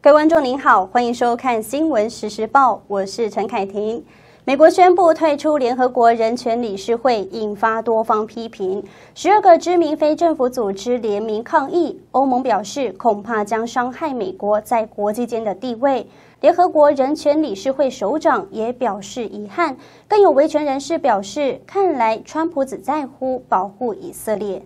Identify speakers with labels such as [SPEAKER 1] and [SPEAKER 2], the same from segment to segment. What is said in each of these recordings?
[SPEAKER 1] 各位观众您好，欢迎收看《新闻实时报》，我是陈凯婷。美国宣布退出联合国人权理事会，引发多方批评。十二个知名非政府组织联名抗议。欧盟表示，恐怕将伤害美国在国际间的地位。联合国人权理事会首长也表示遗憾。更有维权人士表示，看来川普只在乎保护以色列。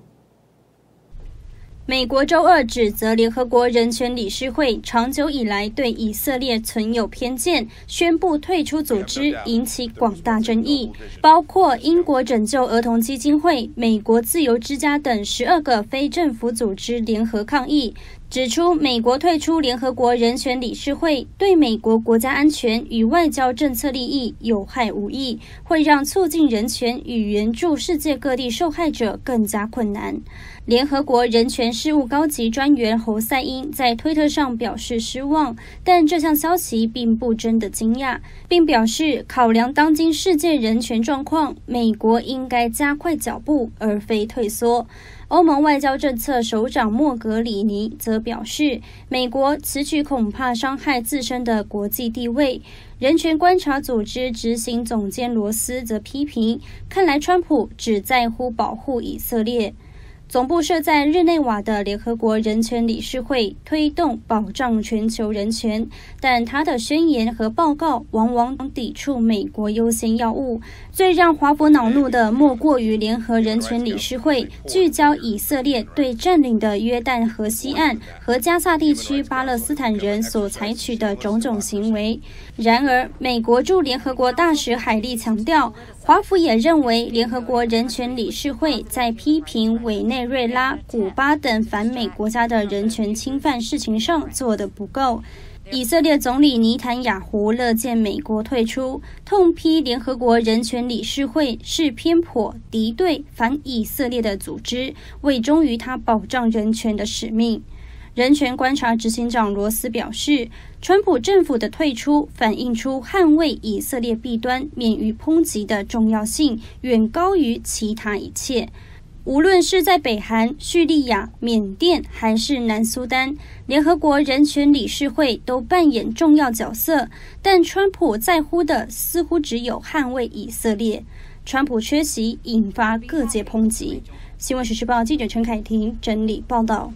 [SPEAKER 1] 美国周二指责联合国人权理事会长久以来对以色列存有偏见，宣布退出组织，引起广大争议。包括英国拯救儿童基金会、美国自由之家等十二个非政府组织联合抗议。指出，美国退出联合国人权理事会对美国国家安全与外交政策利益有害无益，会让促进人权与援助世界各地受害者更加困难。联合国人权事务高级专员侯赛因在推特上表示失望，但这项消息并不真的惊讶，并表示考量当今世界人权状况，美国应该加快脚步，而非退缩。欧盟外交政策首长莫格里尼则表示，美国此举恐怕伤害自身的国际地位。人权观察组织执行总监罗斯则批评，看来川普只在乎保护以色列。总部设在日内瓦的联合国人权理事会推动保障全球人权，但他的宣言和报告往往抵触美国优先要务。最让华府恼怒的，莫过于联合人权理事会聚焦以色列对占领的约旦河西岸和加萨地区巴勒斯坦人所采取的种种行为。然而，美国驻联合国大使海利强调。华府也认为，联合国人权理事会在批评委内瑞拉、古巴等反美国家的人权侵犯事情上做得不够。以色列总理尼坦雅胡乐见美国退出，痛批联合国人权理事会是偏颇、敌对、反以色列的组织，为忠于他保障人权的使命。人权观察执行长罗斯表示，川普政府的退出反映出捍卫以色列弊端免于抨击的重要性远高于其他一切。无论是在北韩、叙利亚、缅甸还是南苏丹，联合国人权理事会都扮演重要角色。但川普在乎的似乎只有捍卫以色列。川普缺席引发各界抨击。新闻时事报记者陈凯婷整理报道。